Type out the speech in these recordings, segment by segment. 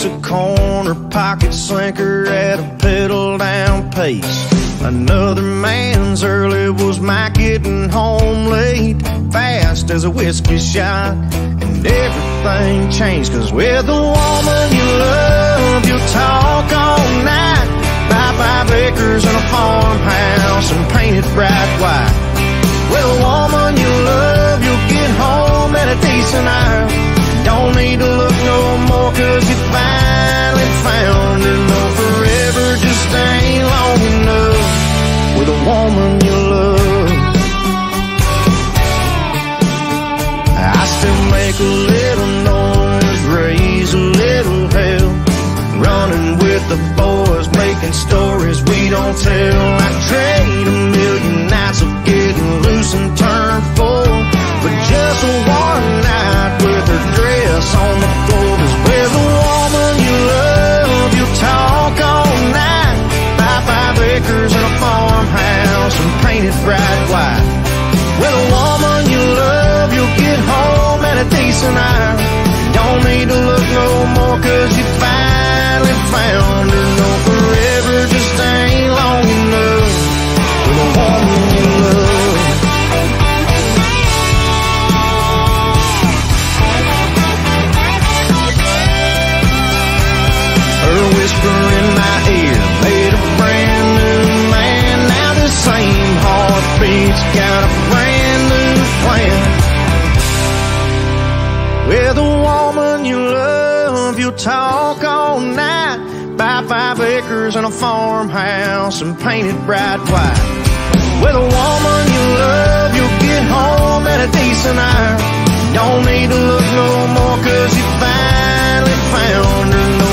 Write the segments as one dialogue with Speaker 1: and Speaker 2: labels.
Speaker 1: She's a corner pocket slinker at a pedal down pace. Another man's early was my getting home late. Fast as a whiskey shot. And everything changed. Cause with a woman you love, you talk all night. Buy five acres and a farmhouse and paint it bright white. We'll talk all night buy five acres and a farmhouse and paint it bright white. With a woman you love, you'll get home at a decent hour. Don't need to look no more cause you finally found her. No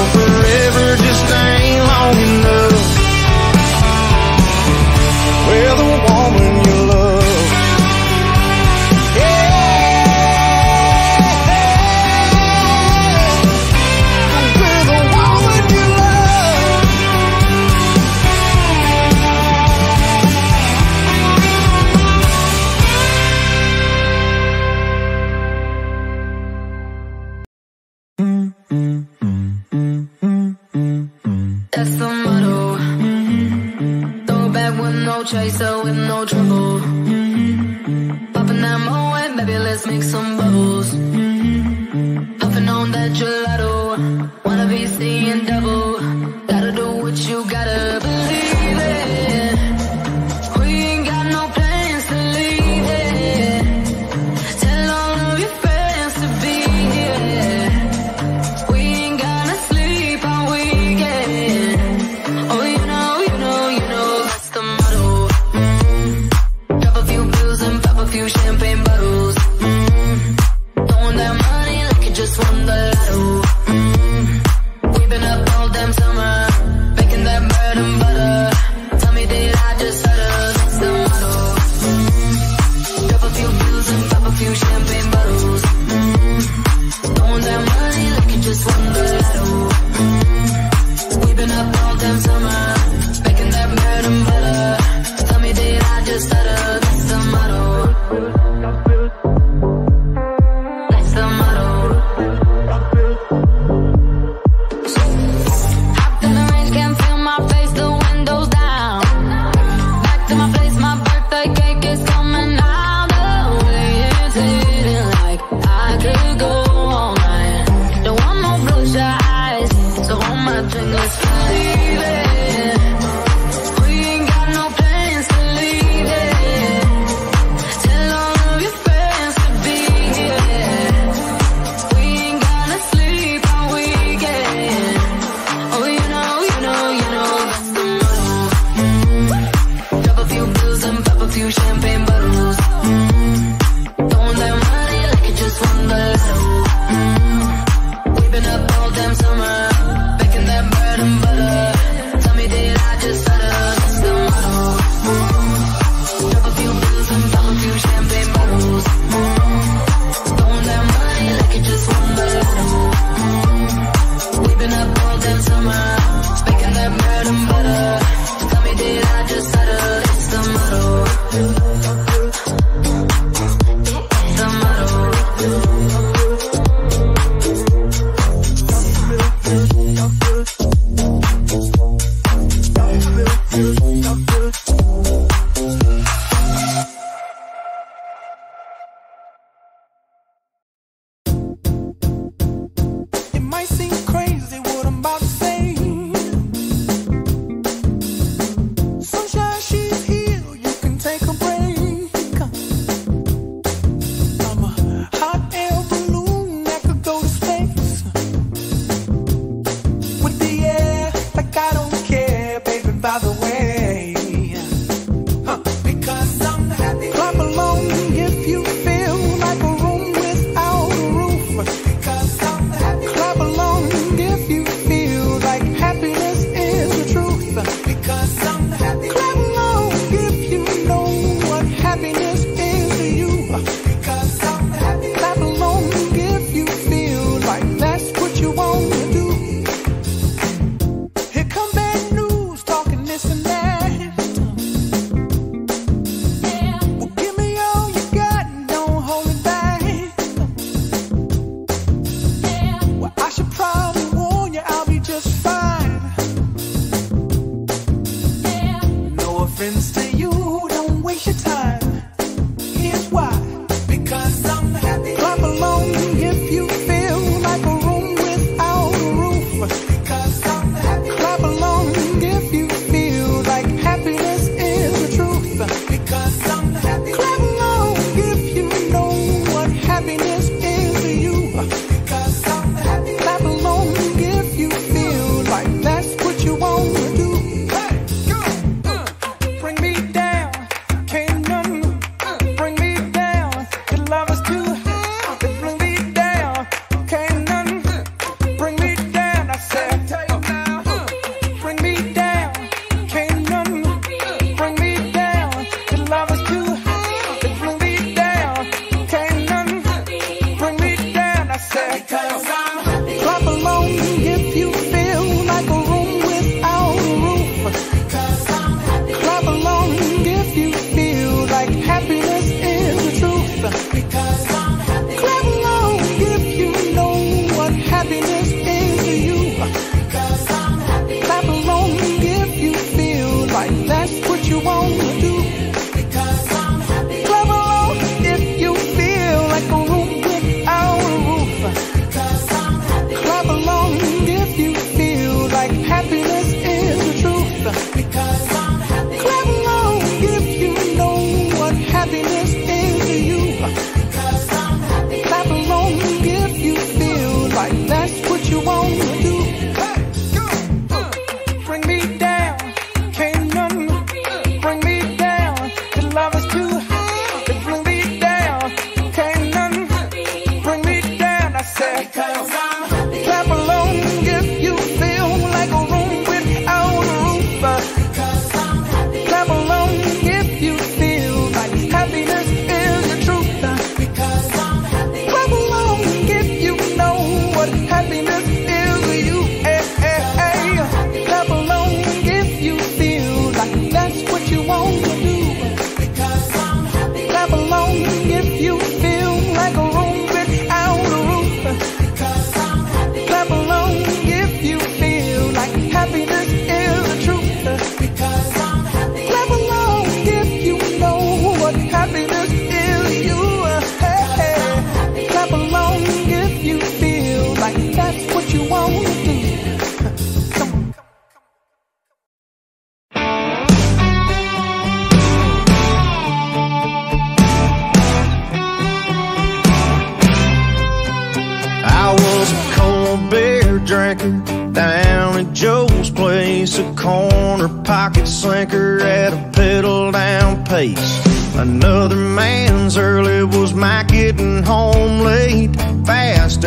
Speaker 2: America.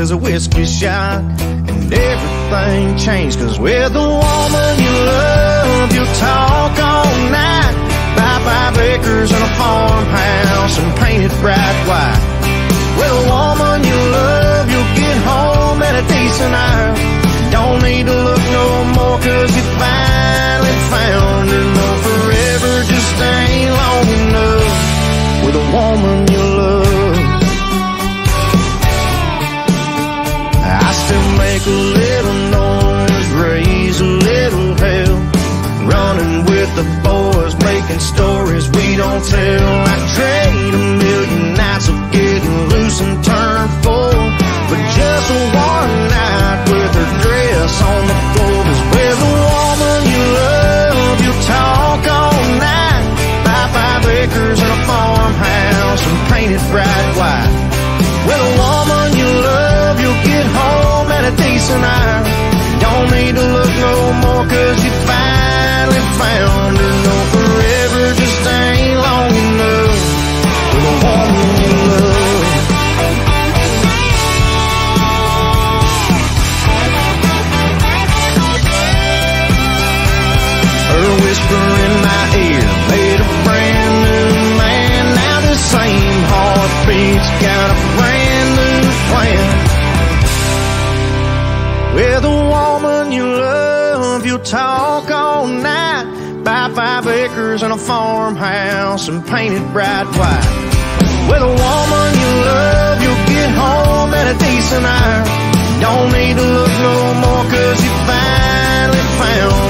Speaker 1: As a whiskey shot. And everything changed Cause with the woman you love You'll talk all night. Buy five acres and a farmhouse And paint it bright white. With a woman you love You'll get home at a decent hour. Don't need to look no more Cause you finally found her A woman you love. I still make a little house and paint it bright white. With a woman you love, you'll get home at a decent hour. Don't need to look no more cause you
Speaker 2: finally found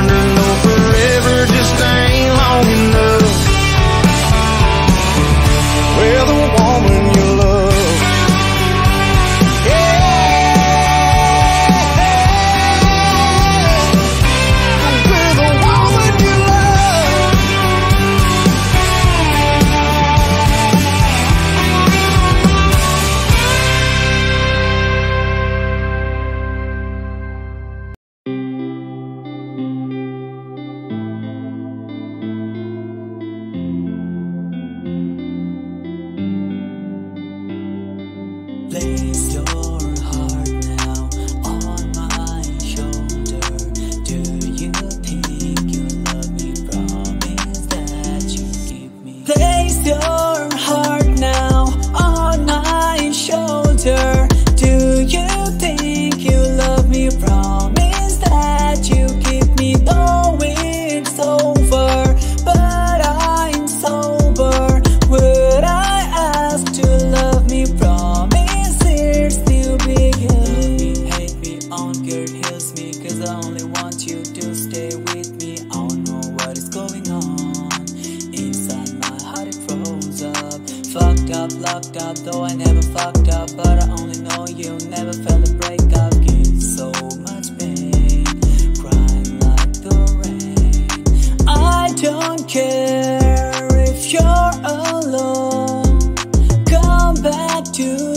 Speaker 2: up, locked up Though I never fucked up But I only know you never felt a breakup Give so much pain Crying like the rain. I don't care if you're alone. Come back to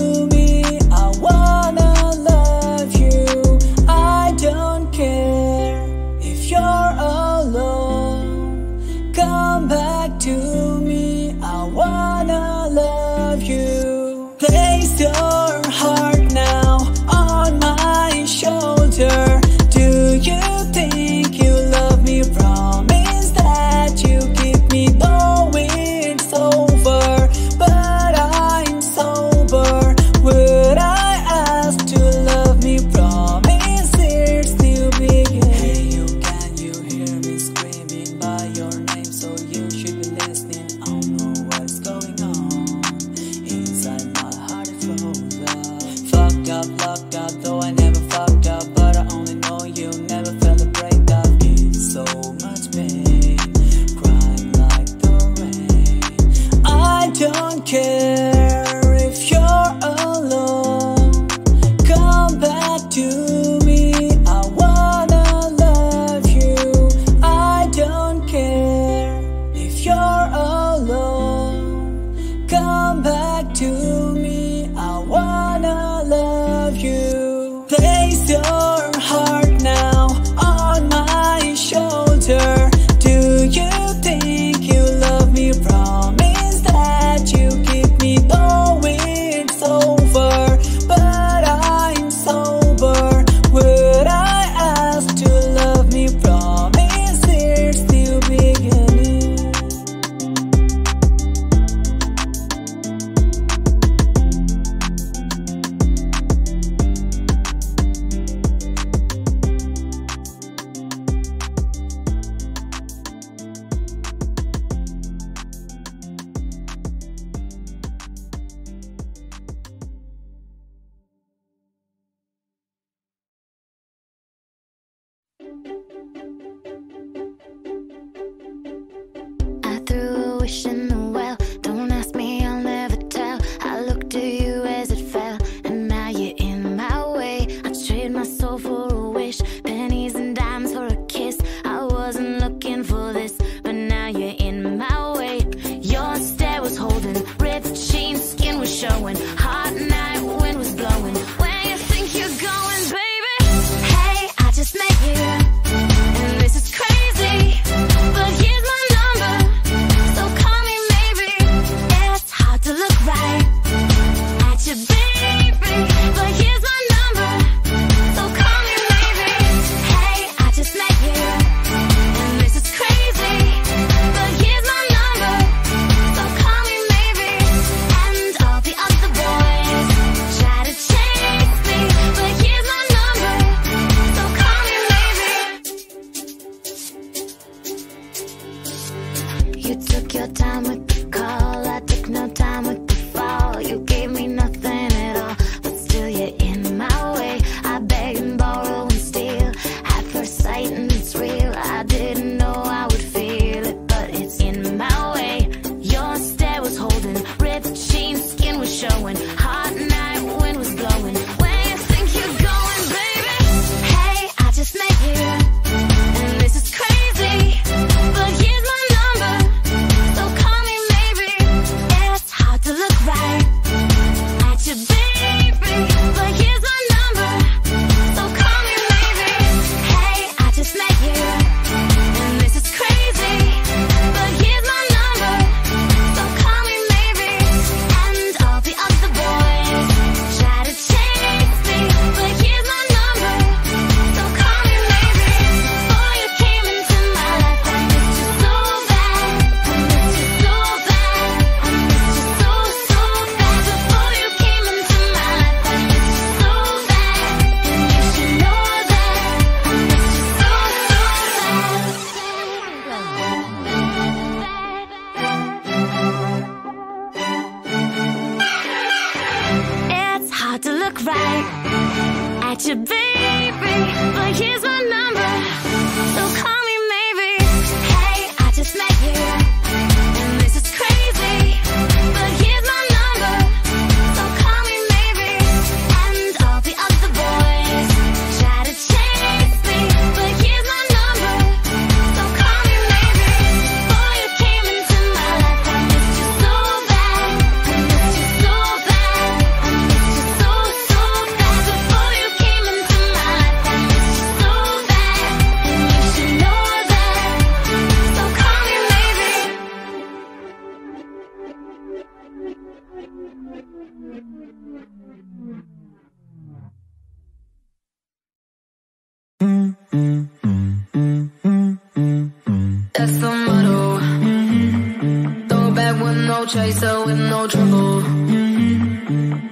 Speaker 2: no trouble.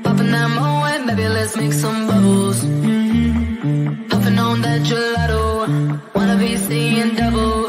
Speaker 2: Popping that moe, baby, let's make some bubbles. Popping on that
Speaker 3: gelato, wanna be
Speaker 2: seeing double.